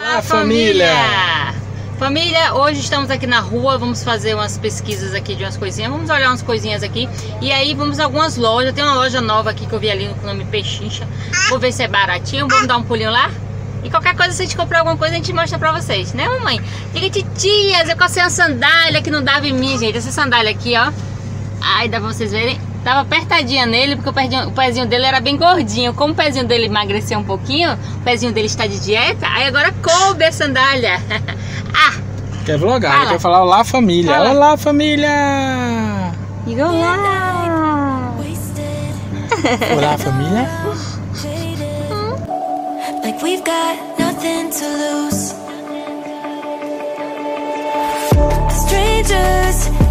Olá, família! Família, hoje estamos aqui na rua, vamos fazer umas pesquisas aqui de umas coisinhas, vamos olhar umas coisinhas aqui e aí vamos a algumas lojas, tem uma loja nova aqui que eu vi ali no nome Pechincha, vou ver se é baratinho, vamos dar um pulinho lá? E qualquer coisa, se a gente comprar alguma coisa, a gente mostra pra vocês, né mamãe? Diga, tias, eu cocei uma sandália que não dava em mim, gente, essa sandália aqui, ó, ai, dá pra vocês verem, Tava apertadinha nele porque o pezinho, o pezinho dele era bem gordinho. Como o pezinho dele emagreceu um pouquinho, o pezinho dele está de dieta, aí agora coube a sandália. ah! Quer vlogar, Fala. quer falar olá família. Fala. Olá família! Diga olá! olá família! like we've got nothing to lose. Strangers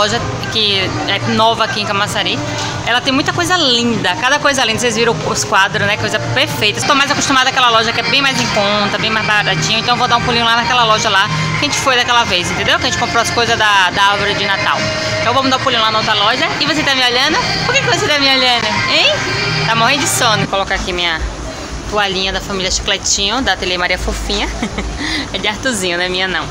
loja que é nova aqui em Camaçari. Ela tem muita coisa linda, cada coisa linda. Vocês viram os quadros, né? Coisa perfeita. Estou mais acostumada àquela loja que é bem mais em conta, bem mais baratinho. Então vou dar um pulinho lá naquela loja lá que a gente foi daquela vez, entendeu? Que a gente comprou as coisas da, da árvore de Natal. Então vamos dar um pulinho lá na outra loja. E você tá me olhando? Por que, que você tá me olhando? Hein? Tá morrendo de sono. Vou colocar aqui minha toalhinha da família Chicletinho, da Ateliê Maria Fofinha. é de Artuzinho, não é minha não.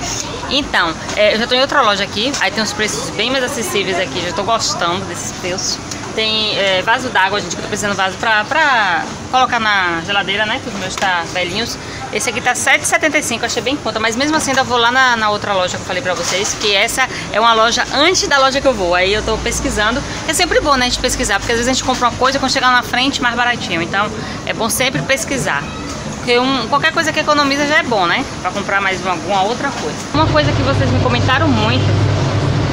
Então, é, eu já tô em outra loja aqui, aí tem uns preços bem mais acessíveis aqui, já tô gostando desses preços. Tem é, vaso d'água, gente, que eu tô precisando vaso pra, pra colocar na geladeira, né, que os meus tá velhinhos. Esse aqui tá R$7,75, achei bem em conta, mas mesmo assim ainda vou lá na, na, outra loja que eu falei pra vocês, que essa é uma loja antes da loja que eu vou. Aí eu tô pesquisando, é sempre bom, né, a gente pesquisar, porque às vezes a gente compra uma coisa quando chegar na frente mais baratinho. Então é bom sempre pesquisar. Porque um, qualquer coisa que economiza já é bom, né? Pra comprar mais alguma outra coisa. Uma coisa que vocês me comentaram muito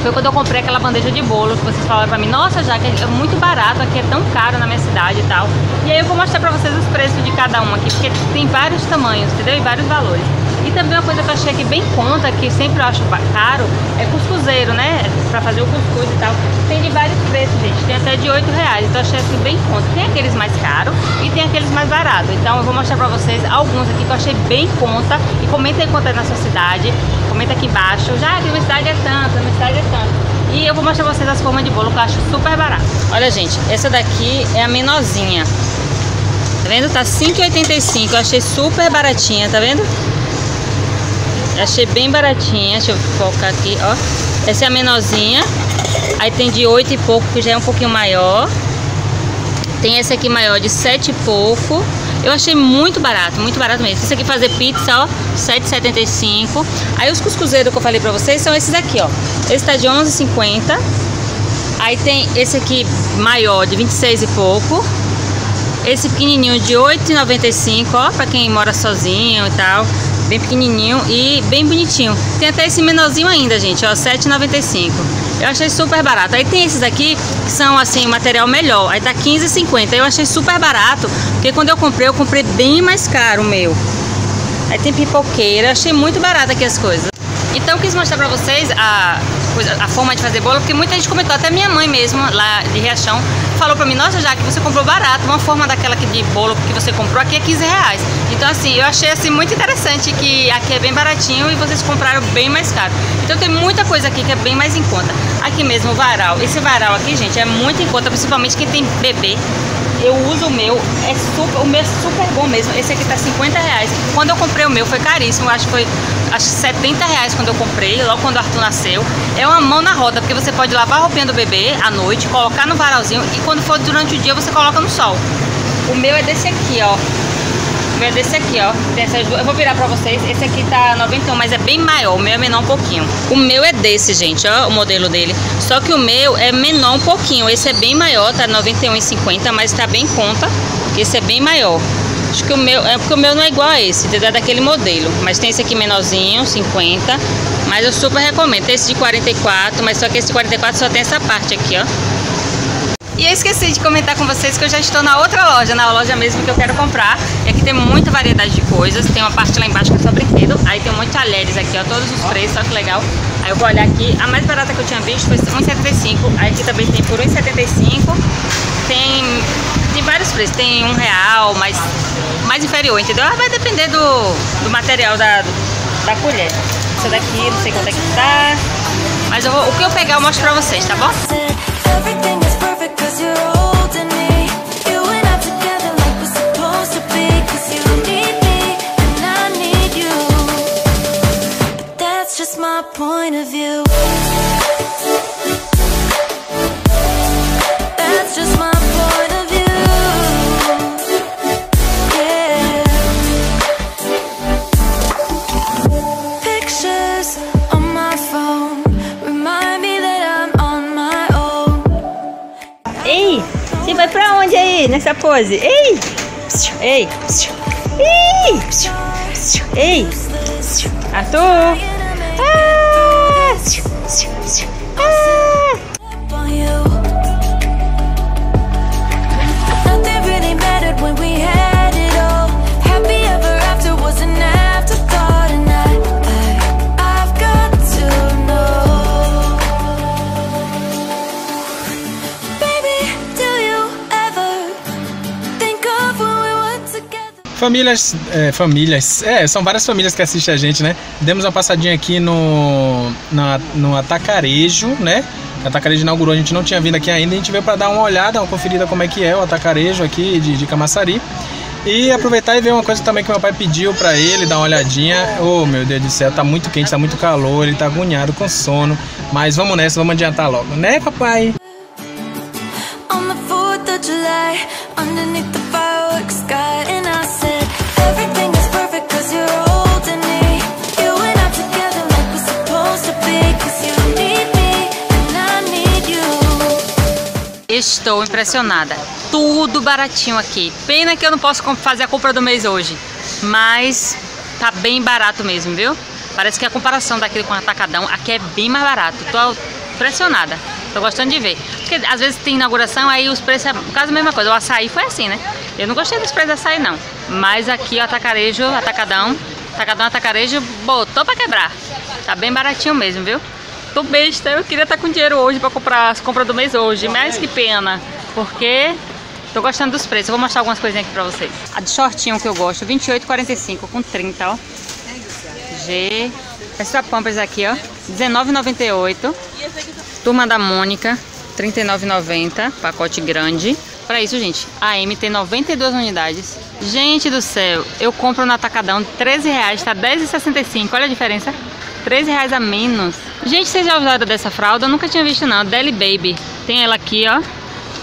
foi quando eu comprei aquela bandeja de bolo que vocês falaram pra mim, nossa, já que é muito barato, aqui é tão caro na minha cidade e tal. E aí eu vou mostrar pra vocês os preços de cada uma aqui, porque tem vários tamanhos, entendeu? E vários valores. E também uma coisa que eu achei aqui bem conta, que sempre eu acho caro, é cuscuzeiro, né? Pra fazer o cuscuz e tal. Tem de vários preços, gente. Tem até de 8 reais. Então eu achei assim bem conta. Tem aqueles mais caros e tem aqueles mais baratos. Então eu vou mostrar pra vocês alguns aqui que eu achei bem conta. E comenta aí quanto é na sua cidade. Comenta aqui embaixo. Já que minha cidade é tanto, minha cidade é tanto. E eu vou mostrar pra vocês as formas de bolo que eu acho super barato. Olha, gente, essa daqui é a menorzinha. Tá vendo? Tá 5,85. Eu achei super baratinha, tá vendo? Achei bem baratinha. Deixa eu focar aqui, ó. Essa é a menorzinha. Aí tem de 8 e pouco, que já é um pouquinho maior. Tem esse aqui maior de 7 e pouco. Eu achei muito barato, muito barato mesmo. Esse aqui fazer pizza, ó, 7,75. Aí os cuscuzeiros que eu falei pra vocês são esses aqui, ó. Esse tá de 11,50. Aí tem esse aqui maior de 26 e pouco. Esse pequenininho de 8,95, ó, pra quem mora sozinho e tal bem pequenininho e bem bonitinho. Tem até esse menorzinho ainda, gente, ó, 7,95. Eu achei super barato. Aí tem esses aqui que são assim, material melhor. Aí tá 15,50. Eu achei super barato, porque quando eu comprei, eu comprei bem mais caro o meu. Aí tem pipoqueira, achei muito barato aqui as coisas. Então eu quis mostrar pra vocês a, a forma de fazer bolo, porque muita gente comentou, até minha mãe mesmo, lá de Riachão, falou pra mim, nossa, já que você comprou barato, uma forma daquela de bolo que você comprou aqui é 15 reais. Então assim, eu achei assim muito interessante que aqui é bem baratinho e vocês compraram bem mais caro. Então tem muita coisa aqui que é bem mais em conta. Aqui mesmo o varal, esse varal aqui, gente, é muito em conta, principalmente quem tem bebê eu uso o meu, é super, o meu é super bom mesmo. Esse aqui tá 50 reais. Quando eu comprei o meu foi caríssimo, acho que foi acho 70 reais quando eu comprei, logo quando o Arthur nasceu. É uma mão na roda, porque você pode lavar a roupinha do bebê à noite, colocar no varalzinho e quando for durante o dia você coloca no sol. O meu é desse aqui, ó. Meu é desse aqui, ó. Dessas duas. Eu vou virar pra vocês. Esse aqui tá 91, mas é bem maior. O meu é menor um pouquinho. O meu é desse, gente, ó, o modelo dele. Só que o meu é menor um pouquinho. Esse é bem maior, tá 91,50, mas tá bem conta. Esse é bem maior. Acho que o meu, é porque o meu não é igual a esse? É daquele modelo. Mas tem esse aqui menorzinho, 50. Mas eu super recomendo. Tem esse de 44, mas só que esse de 44 só tem essa parte aqui, ó. E eu esqueci de comentar com vocês que eu já estou na outra loja, na loja mesmo que eu quero comprar. E aqui tem muita variedade de coisas. Tem uma parte lá embaixo que é só brinquedo. Aí tem um monte talheres aqui, ó. Todos os preços, olha que legal. Aí eu vou olhar aqui. A mais barata que eu tinha visto foi 1,75. Aí aqui também tem por 1,75. Tem, tem vários preços. Tem um real, mas mais inferior, entendeu? Ah, vai depender do, do material da, da colher. Essa daqui, não sei quanto é que tá. Mas eu vou, o que eu pegar eu mostro pra vocês, tá bom? Holding me. Pose? Ei! Ei! Ei! Ei! Arthur! Ah! Ah! Nothing really mattered when we had Famílias, é, famílias, é, são várias famílias que assistem a gente, né? Demos uma passadinha aqui no, na, no Atacarejo, né? O Atacarejo inaugurou, a gente não tinha vindo aqui ainda, a gente veio para dar uma olhada, uma conferida como é que é o Atacarejo aqui de, de Camaçari. E aproveitar e ver uma coisa também que meu pai pediu para ele, dar uma olhadinha. Oh, meu Deus do céu, tá muito quente, tá muito calor, ele tá agoniado com sono. Mas vamos nessa, vamos adiantar logo, né, papai? Estou impressionada. Tudo baratinho aqui. Pena que eu não posso fazer a compra do mês hoje. Mas tá bem barato mesmo, viu? Parece que a comparação daquele com o atacadão aqui é bem mais barato. Tô impressionada. Tô gostando de ver. Porque às vezes tem inauguração, aí os preços é quase a mesma coisa. O açaí foi assim, né? Eu não gostei dos preços do açaí, não. Mas aqui o atacarejo, atacadão, atacadão, atacarejo, botou pra quebrar. Tá bem baratinho mesmo, viu? Tô besta, eu queria estar com dinheiro hoje pra comprar as compras do mês hoje, mas que pena, porque tô gostando dos preços. Eu vou mostrar algumas coisinhas aqui pra vocês. A de shortinho que eu gosto, 28,45 com 30, ó. G. Essa Pampers aqui, ó, 19,98. Turma da Mônica, 39,90, pacote grande. Pra isso, gente, a M tem 92 unidades. Gente do céu, eu compro no Atacadão 13 reais, tá 10,65. Olha a diferença. 13 reais a menos. Gente, vocês já usaram dessa fralda? Eu nunca tinha visto não. Deli Baby. Tem ela aqui, ó.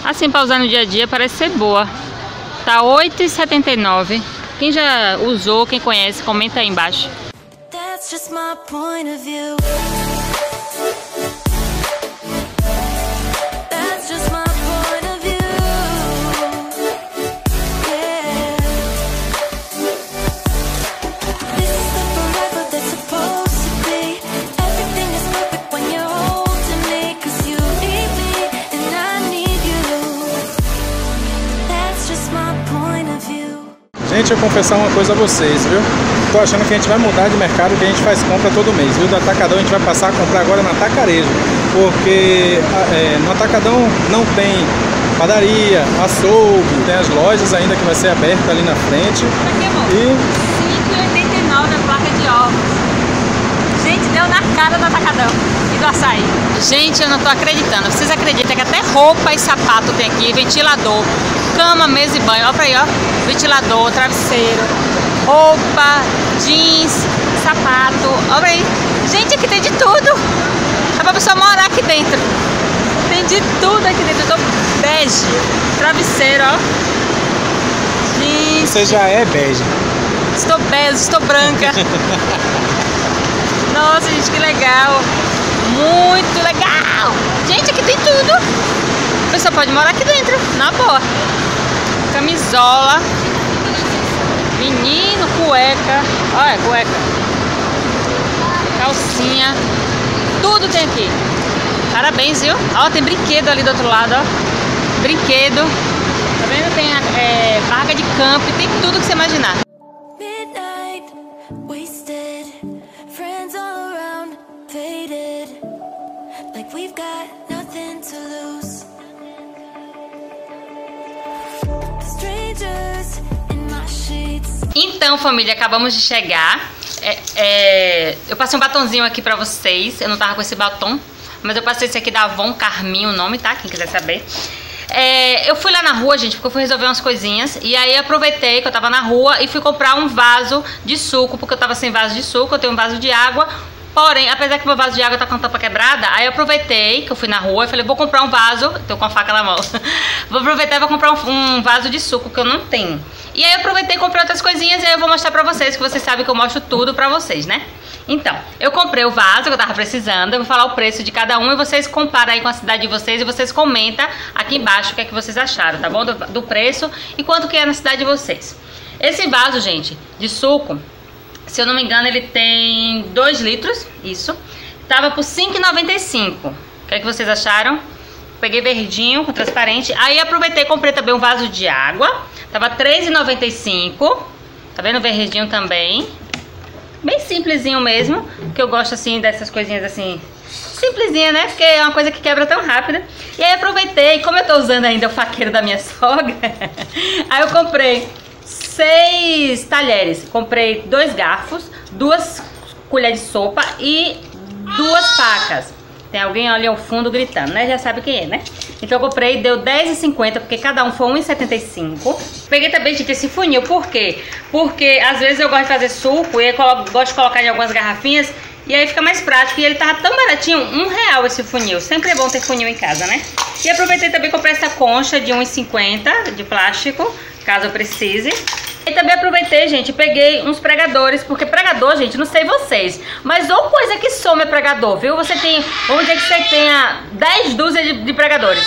Assim, pra usar no dia a dia, parece ser boa. Tá 8,79. Quem já usou, quem conhece, comenta aí embaixo. That's just my point of view. Gente, eu confessar uma coisa a vocês, viu? Tô achando que a gente vai mudar de mercado que a gente faz compra todo mês, viu? Do Atacadão a gente vai passar a comprar agora no Atacarejo, porque é, no Atacadão não tem padaria, açougue, tem as lojas ainda que vai ser aberta ali na frente. E 5,89 a placa de ovos. Gente, deu na cara do atacadão do açaí. Gente, eu não tô acreditando. Vocês acreditam que até roupa e sapato tem aqui, ventilador, cama, mesa e banho. Olha pra aí, ó. Ventilador, travesseiro, roupa, jeans, sapato. Olha pra aí. Gente, aqui tem de tudo. É pra pessoa morar aqui dentro. Tem de tudo aqui dentro. Eu tô bege. Travesseiro, ó. Jeans. você já é bege. Estou bela, estou branca. Nossa, gente, que legal. Muito legal. Gente, aqui tem tudo. A pessoa pode morar aqui dentro, na boa. Camisola. Menino, cueca. Olha, cueca. Calcinha. Tudo tem aqui. Parabéns, viu? Ó, tem brinquedo ali do outro lado, ó. Brinquedo. Tá vendo? Tem é, vaga de campo, tem tudo que você imaginar. Então, família, acabamos de chegar. É, é, eu passei um batonzinho aqui pra vocês. Eu não tava com esse batom, mas eu passei esse aqui da Avon Carminho, o nome, tá? Quem quiser saber. É, eu fui lá na rua, gente, porque eu fui resolver umas coisinhas. E aí aproveitei que eu tava na rua e fui comprar um vaso de suco, porque eu tava sem vaso de suco. Eu tenho um vaso de água. Porém, apesar que meu vaso de água tá com a tampa quebrada, aí eu aproveitei que eu fui na rua e falei, vou comprar um vaso. Tô com a faca na mão. vou aproveitar e vou comprar um, um vaso de suco que eu não tenho. E aí eu aproveitei e comprei outras coisinhas e aí eu vou mostrar pra vocês, que vocês sabem que eu mostro tudo pra vocês, né? Então, eu comprei o vaso que eu tava precisando, eu vou falar o preço de cada um e vocês comparam aí com a cidade de vocês e vocês comentam aqui embaixo o que é que vocês acharam, tá bom? Do, do preço e quanto que é na cidade de vocês. Esse vaso, gente, de suco, se eu não me engano, ele tem 2 litros, isso. Tava por 5,95. O que é que vocês acharam? Peguei verdinho, com transparente. Aí aproveitei e comprei também um vaso de água. Tava R$3,95. Tá vendo? Verdinho também. Bem simplesinho mesmo. Que eu gosto assim dessas coisinhas assim. Simplesinha, né? Porque é uma coisa que quebra tão rápida. E aí aproveitei, como eu tô usando ainda o faqueiro da minha sogra, aí eu comprei seis talheres. Comprei dois garfos, duas colheres de sopa e duas facas. Tem alguém ali ao fundo gritando, né? Já sabe quem é, né? Então eu comprei, deu R$10,50, porque cada um foi R$1,75. Peguei também, gente, esse funil. Por quê? Porque às vezes eu gosto de fazer suco e eu gosto de colocar em algumas garrafinhas e aí fica mais prático. E ele tava tão baratinho, um real esse funil. Sempre é bom ter funil em casa, né? E aproveitei também comprei essa concha de R$1,50 de plástico, caso eu precise. E também aproveitei, gente, peguei uns pregadores, porque pregador, gente, não sei vocês, mas ou coisa que some é pregador, viu? Você tem, vamos dizer que você tenha 10 dúzias de, de pregadores.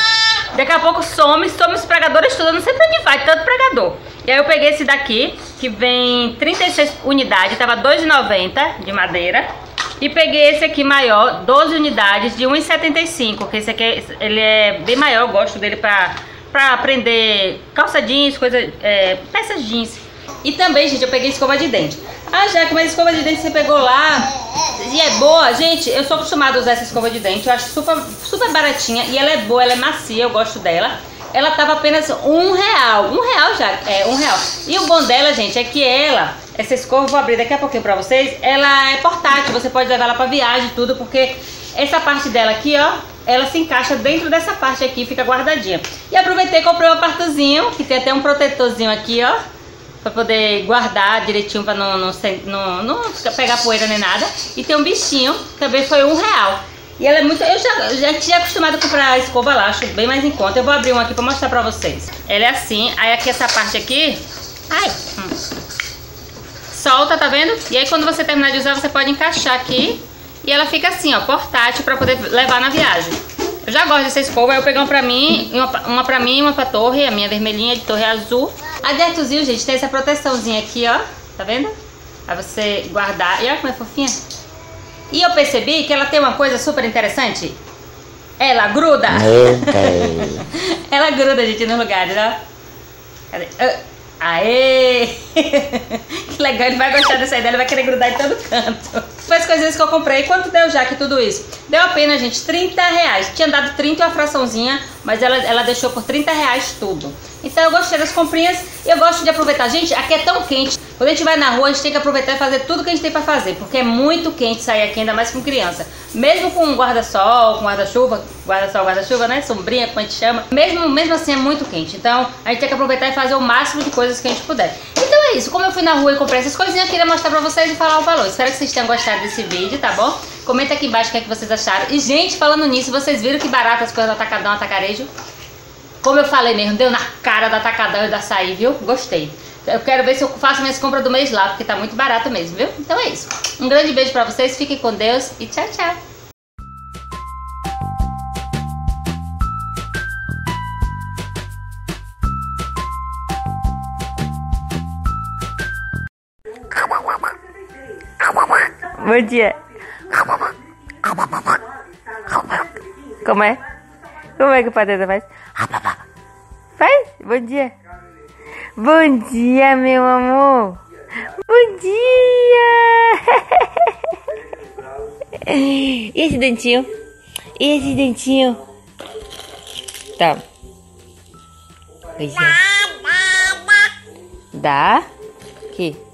Daqui a pouco some, some os pregadores tudo, eu não sei pra onde vai, tanto pregador. E aí eu peguei esse daqui, que vem 36 unidades, tava R$2,90 de madeira. E peguei esse aqui maior, 12 unidades de 1,75, que esse aqui ele é bem maior, eu gosto dele pra, pra prender calça jeans, coisa, é, peças jeans. E também, gente, eu peguei escova de dente. Ah, Jaque, mas escova de dente você pegou lá e é boa? Gente, eu sou acostumada a usar essa escova de dente. Eu acho super, super baratinha e ela é boa, ela é macia, eu gosto dela. Ela tava apenas um real. Um real já, é, um real. E o bom dela, gente, é que ela, essa escova, vou abrir daqui a pouquinho pra vocês, ela é portátil, você pode levar ela pra viagem e tudo, porque essa parte dela aqui, ó, ela se encaixa dentro dessa parte aqui, fica guardadinha. E aproveitei e comprei um apartozinho, que tem até um protetorzinho aqui, ó para poder guardar direitinho para não, não, não, não, pegar poeira nem nada. E tem um bichinho, também foi um real. E ela é muito. Eu já, já tinha acostumado a comprar escova lá, acho bem mais em conta. Eu vou abrir um aqui para mostrar para vocês. Ela é assim, aí aqui essa parte aqui. Ai! Hum, solta, tá vendo? E aí quando você terminar de usar, você pode encaixar aqui. E ela fica assim, ó, portátil para poder levar na viagem. Eu já gosto dessa escova, eu peguei uma pra mim, uma, uma pra mim e uma pra torre, a minha vermelhinha de torre azul. A de gente, tem essa proteçãozinha aqui, ó. Tá vendo? Pra você guardar. E olha como é fofinha. E eu percebi que ela tem uma coisa super interessante. Ela gruda. ela gruda, gente, no lugar, ó. Cadê? Uh, aê! Que legal, ele vai gostar dessa ideia, ele vai querer grudar em todo canto. As coisinhas que eu comprei. Quanto deu já que tudo isso? Deu apenas, gente, 30 reais. Tinha dado 30 uma fraçãozinha, mas ela, ela deixou por 30 reais tudo. Então eu gostei das comprinhas e eu gosto de aproveitar. Gente, aqui é tão quente. Quando a gente vai na rua, a gente tem que aproveitar e fazer tudo que a gente tem pra fazer, porque é muito quente sair aqui, ainda mais com criança. Mesmo com guarda-sol, com guarda-chuva, guarda-sol, guarda-chuva, né? Sombrinha, como a gente chama. Mesmo, mesmo assim é muito quente. Então a gente tem que aproveitar e fazer o máximo de coisas que a gente puder. Então é isso. Como eu fui na rua e comprei essas coisinhas, eu queria mostrar pra vocês e falar o valor. Espero que vocês tenham gostado desse vídeo, tá bom? Comenta aqui embaixo o que, é que vocês acharam. E, gente, falando nisso, vocês viram que barato as coisas do Atacadão, Atacarejo? Como eu falei mesmo, deu na cara da Atacadão e da Açaí, viu? Gostei. Eu quero ver se eu faço minhas compras do mês lá, porque tá muito barato mesmo, viu? Então é isso. Um grande beijo pra vocês, fiquem com Deus e tchau, tchau. Bom dia. Como é? Como é que o Pateta faz? Faz? Bom dia. Bom dia, meu amor. Bom dia. E esse dentinho? E esse dentinho? Tá. Pois é. Dá? aqui.